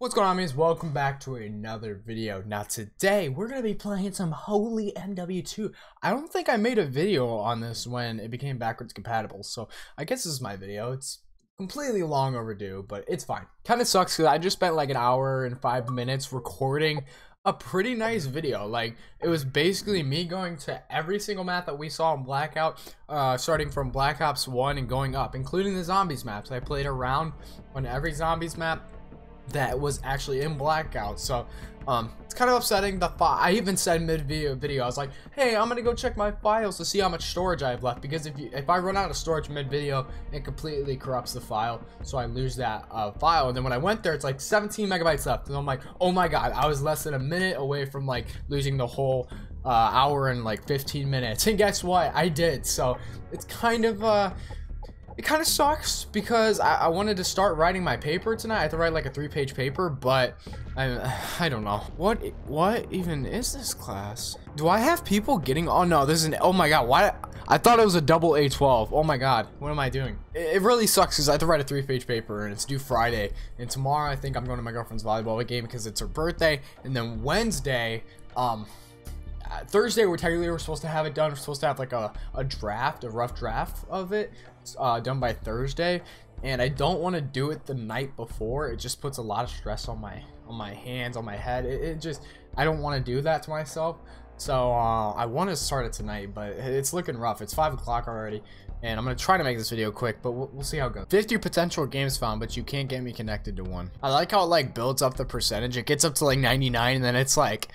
What's going on, mates? Welcome back to another video. Now, today, we're going to be playing some Holy MW2. I don't think I made a video on this when it became backwards compatible, so I guess this is my video. It's completely long overdue, but it's fine. Kind of sucks because I just spent like an hour and five minutes recording a pretty nice video. Like, it was basically me going to every single map that we saw in Blackout, uh, starting from Black Ops 1 and going up, including the Zombies maps. I played around on every Zombies map that was actually in blackout. So um, it's kind of upsetting. The. I even said mid video video I was like, hey, I'm gonna go check my files to see how much storage I have left because if you if I run out of storage mid video, it completely corrupts the file, so I lose that uh, file. And then when I went there, it's like 17 megabytes left, and I'm like, oh my god, I was less than a minute away from like losing the whole uh, hour and like 15 minutes. And guess what? I did. So it's kind of uh it kind of sucks because I, I, wanted to start writing my paper tonight. I had to write like a three-page paper, but I, I don't know. What what even is this class? Do I have people getting? Oh no, this is an. Oh my god, why? I thought it was a double A12. Oh my god, what am I doing? It, it really sucks because I have to write a three-page paper and it's due Friday. And tomorrow I think I'm going to my girlfriend's volleyball game because it's her birthday. And then Wednesday, um, uh, Thursday we're technically we're supposed to have it done. We're supposed to have like a, a draft, a rough draft of it uh, done by Thursday. And I don't want to do it the night before. It just puts a lot of stress on my on my hands, on my head. It, it just I don't want to do that to myself. So uh, I want to start it tonight, but it's looking rough. It's five o'clock already, and I'm gonna try to make this video quick, but we'll, we'll, see how it goes. 50 potential games found, but you can't get me connected to one. I like how it like builds up the percentage. It gets up to like 99, and then it's like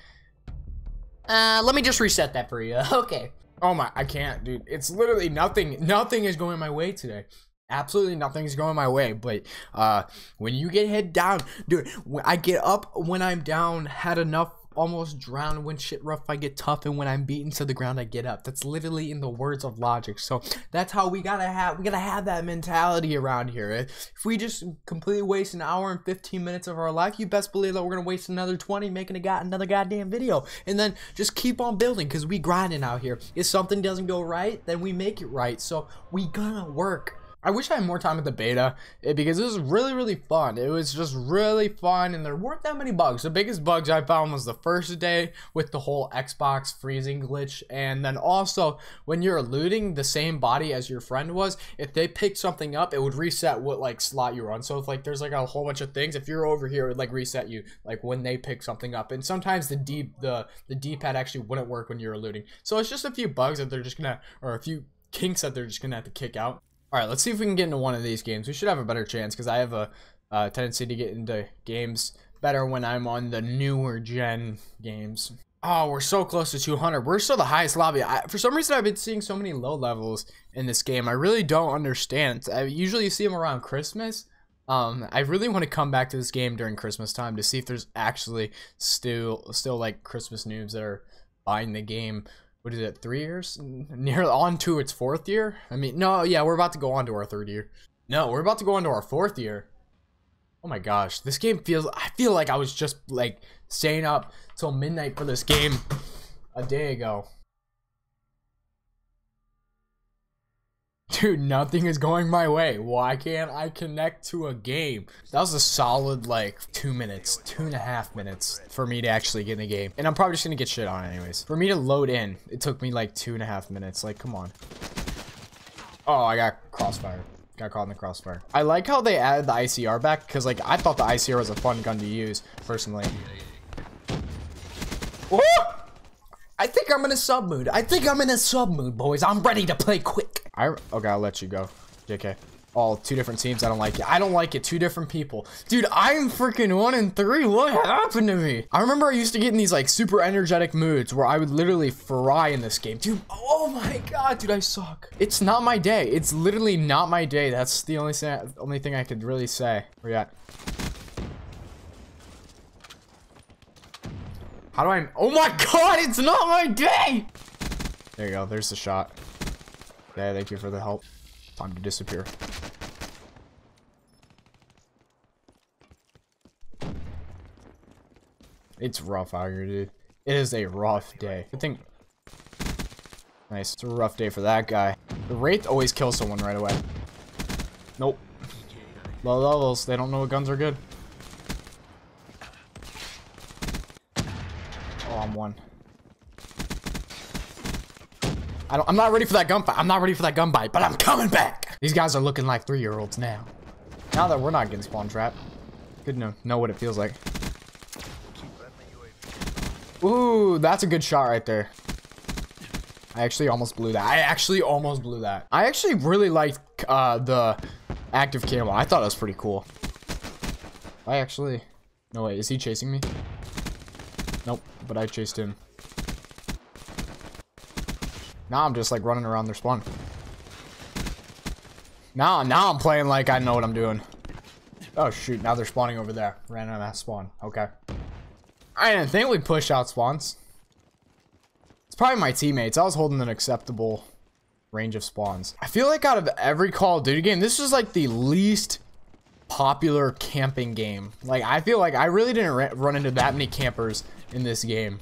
uh, let me just reset that for you. okay. Oh my, I can't, dude. It's literally nothing. Nothing is going my way today. Absolutely nothing is going my way. But uh, when you get head down, dude, I get up when I'm down, had enough almost drown when shit rough I get tough and when I'm beaten to the ground I get up. That's literally in the words of logic. So that's how we gotta have we gotta have that mentality around here. If we just completely waste an hour and 15 minutes of our life, you best believe that we're gonna waste another 20 making a got another goddamn video. And then just keep on building because we grinding out here. If something doesn't go right, then we make it right. So we gonna work. I wish I had more time at the beta eh, because it was really, really fun. It was just really fun and there weren't that many bugs. The biggest bugs I found was the first day with the whole Xbox freezing glitch. And then also when you're looting the same body as your friend was, if they picked something up, it would reset what like slot you were on. So if like there's like a whole bunch of things, if you're over here, it would like reset you like when they pick something up. And sometimes the D the the D-pad actually wouldn't work when you're looting. So it's just a few bugs that they're just gonna or a few kinks that they're just gonna have to kick out. All right, let's see if we can get into one of these games. We should have a better chance because I have a, a tendency to get into games better when I'm on the newer gen games. Oh, we're so close to 200. We're still the highest lobby. I, for some reason, I've been seeing so many low levels in this game. I really don't understand. I usually see them around Christmas. Um, I really want to come back to this game during Christmas time to see if there's actually still still like Christmas noobs that are buying the game what is it three years? Near on to its fourth year? I mean no yeah we're about to go on to our third year. No we're about to go on to our fourth year. Oh my gosh this game feels i feel like i was just like staying up till midnight for this game a day ago Dude, nothing is going my way. Why can't I connect to a game? That was a solid, like, two minutes, two and a half minutes for me to actually get in the game. And I'm probably just gonna get shit on anyways. For me to load in, it took me, like, two and a half minutes. Like, come on. Oh, I got crossfire. Got caught in the crossfire. I like how they added the ICR back, because, like, I thought the ICR was a fun gun to use, personally. Whoa! I think I'm in a sub mood. I think I'm in a sub mood, boys. I'm ready to play quick. I okay, I'll let you go. JK. All two different teams. I don't like it. I don't like it. Two different people. Dude, I'm freaking one and three. What happened to me? I remember I used to get in these like super energetic moods where I would literally fry in this game. Dude, oh my god, dude, I suck. It's not my day. It's literally not my day. That's the only thing, only thing I could really say. Where you at? How do I? Oh my god, it's not my day! There you go. There's the shot. Yeah, thank you for the help. Time to disappear. It's rough out here, dude. It is a rough day. I think Nice. It's a rough day for that guy. The Wraith always kills someone right away. Nope. Low levels. They don't know what guns are good. Oh, I'm one. I don't, I'm not ready for that gunfight. I'm not ready for that gunfight, but I'm coming back. These guys are looking like three-year-olds now. Now that we're not getting spawn trapped. Good to know what it feels like. Ooh, that's a good shot right there. I actually almost blew that. I actually almost blew that. I actually really liked uh, the active camo. I thought it was pretty cool. I actually... No, wait. Is he chasing me? Nope. But I chased him. Now I'm just like running around their spawn. Now, now I'm playing like I know what I'm doing. Oh shoot, now they're spawning over there. Random ass spawn. Okay. I didn't think we push out spawns. It's probably my teammates. I was holding an acceptable range of spawns. I feel like out of every Call of Duty game, this is like the least popular camping game. Like, I feel like I really didn't run into that many campers in this game.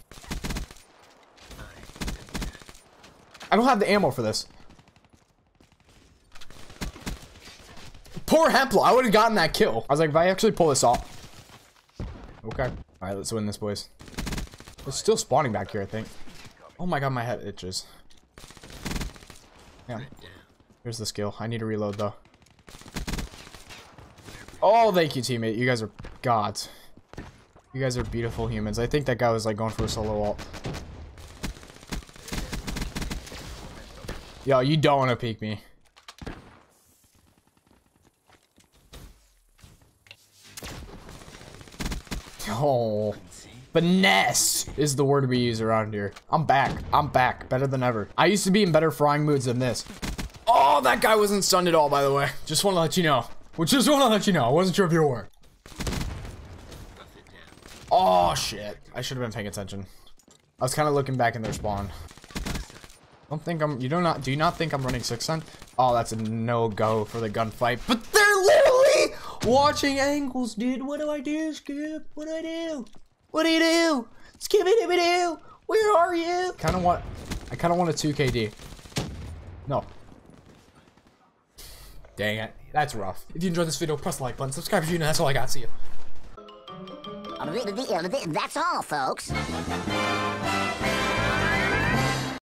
I don't have the ammo for this. Poor Hempel. I would have gotten that kill. I was like, if I actually pull this off. Okay. All right, let's win this, boys. It's still spawning back here, I think. Oh my god, my head itches. Yeah. Here's the skill. I need to reload, though. Oh, thank you, teammate. You guys are gods. You guys are beautiful humans. I think that guy was, like, going for a solo ult. Yo, you don't want to peek me. Oh. Finesse is the word we use around here. I'm back. I'm back. Better than ever. I used to be in better frying moods than this. Oh, that guy wasn't stunned at all, by the way. Just want to let you know. Just want to let you know. I wasn't sure if you were. Oh, shit. I should have been paying attention. I was kind of looking back in their spawn. Don't think I'm, you do not, do you not think I'm running 6 then? Oh, that's a no-go for the gunfight. But they're literally watching angles, dude. What do I do, Skip? What do I do? What do you do? Skip it, do. Where are you? Kind of want, I kind of want a 2KD. No. Dang it. That's rough. If you enjoyed this video, press the like button, subscribe if you know that's all I got. See you. That's all, folks.